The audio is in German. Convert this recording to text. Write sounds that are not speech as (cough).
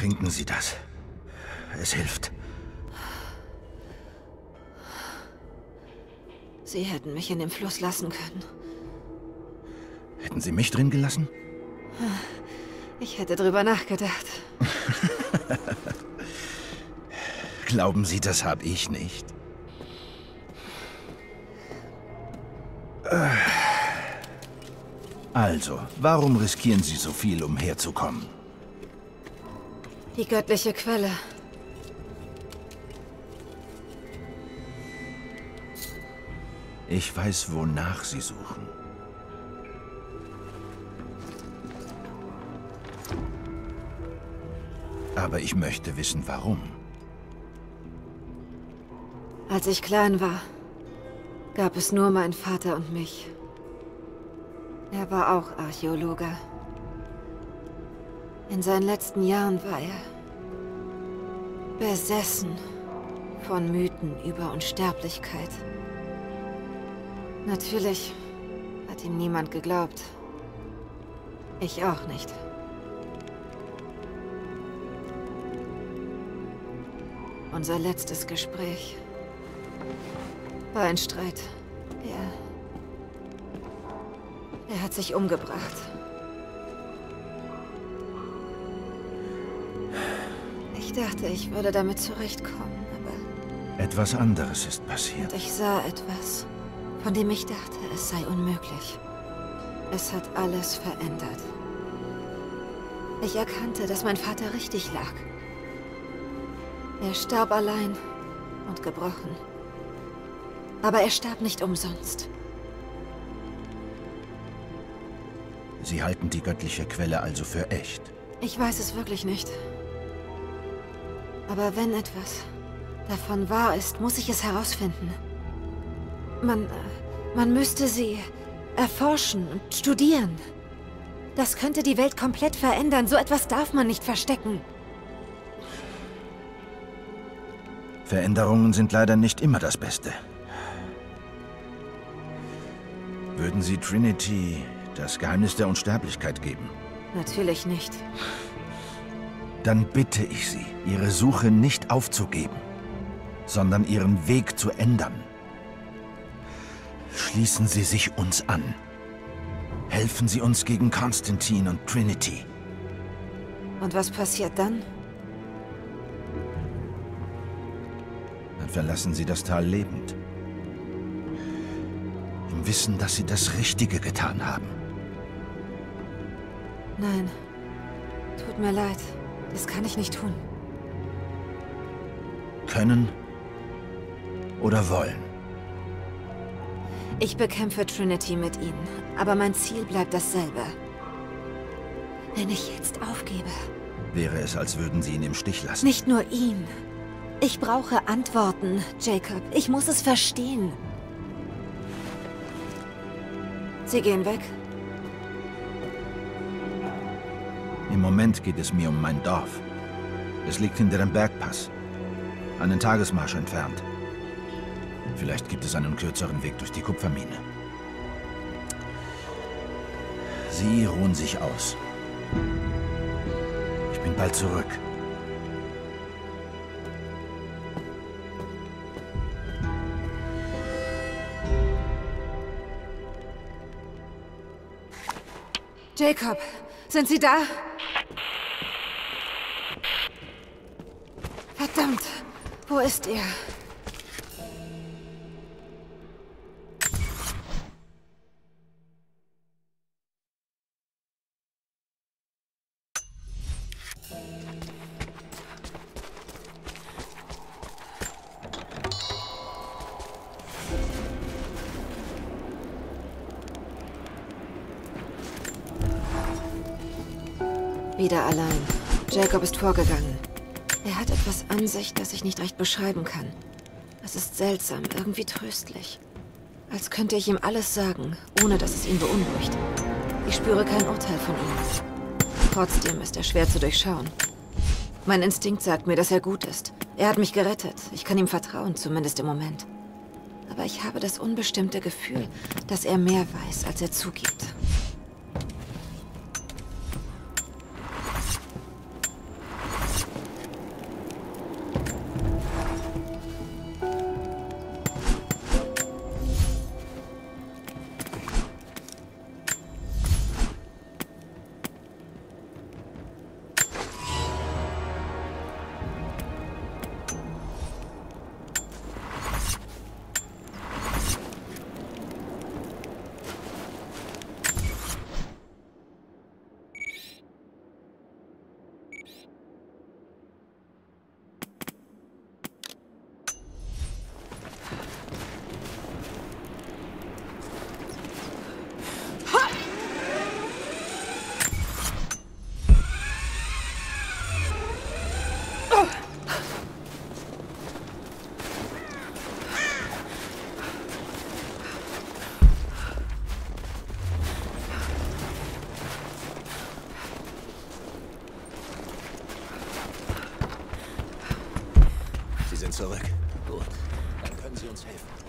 Trinken Sie das. Es hilft. Sie hätten mich in den Fluss lassen können. Hätten Sie mich drin gelassen? Ich hätte drüber nachgedacht. (laughs) Glauben Sie, das habe ich nicht. (sighs) Also, warum riskieren Sie so viel, um herzukommen? Die göttliche Quelle. Ich weiß, wonach Sie suchen. Aber ich möchte wissen, warum. Als ich klein war, gab es nur meinen Vater und mich. Er war auch Archäologe. In seinen letzten Jahren war er besessen von Mythen über Unsterblichkeit. Natürlich hat ihm niemand geglaubt. Ich auch nicht. Unser letztes Gespräch war ein Streit. Er... Er hat sich umgebracht. Ich dachte, ich würde damit zurechtkommen, aber... Etwas anderes ist passiert. Und ich sah etwas, von dem ich dachte, es sei unmöglich. Es hat alles verändert. Ich erkannte, dass mein Vater richtig lag. Er starb allein und gebrochen. Aber er starb nicht umsonst. Sie halten die göttliche Quelle also für echt. Ich weiß es wirklich nicht. Aber wenn etwas davon wahr ist, muss ich es herausfinden. Man, äh, man müsste sie erforschen und studieren. Das könnte die Welt komplett verändern. So etwas darf man nicht verstecken. Veränderungen sind leider nicht immer das Beste. Würden Sie Trinity das Geheimnis der Unsterblichkeit geben? Natürlich nicht. Dann bitte ich Sie, Ihre Suche nicht aufzugeben, sondern Ihren Weg zu ändern. Schließen Sie sich uns an. Helfen Sie uns gegen Konstantin und Trinity. Und was passiert dann? Dann verlassen Sie das Tal lebend. Im Wissen, dass Sie das Richtige getan haben. Nein. Tut mir leid. Das kann ich nicht tun. Können oder wollen. Ich bekämpfe Trinity mit ihnen, aber mein Ziel bleibt dasselbe. Wenn ich jetzt aufgebe... Wäre es, als würden Sie ihn im Stich lassen. Nicht nur ihn. Ich brauche Antworten, Jacob. Ich muss es verstehen. Sie gehen weg. Im Moment geht es mir um mein Dorf. Es liegt hinter dem Bergpass. Einen Tagesmarsch entfernt. Vielleicht gibt es einen kürzeren Weg durch die Kupfermine. Sie ruhen sich aus. Ich bin bald zurück. Jacob, sind Sie da? Wo ist er? Wieder allein. Jacob ist vorgegangen. Er hat etwas an sich, das ich nicht recht beschreiben kann. Es ist seltsam, irgendwie tröstlich. Als könnte ich ihm alles sagen, ohne dass es ihn beunruhigt. Ich spüre kein Urteil von ihm. Trotzdem ist er schwer zu durchschauen. Mein Instinkt sagt mir, dass er gut ist. Er hat mich gerettet. Ich kann ihm vertrauen, zumindest im Moment. Aber ich habe das unbestimmte Gefühl, dass er mehr weiß, als er zugibt. Zurück. Gut, dann können Sie uns helfen.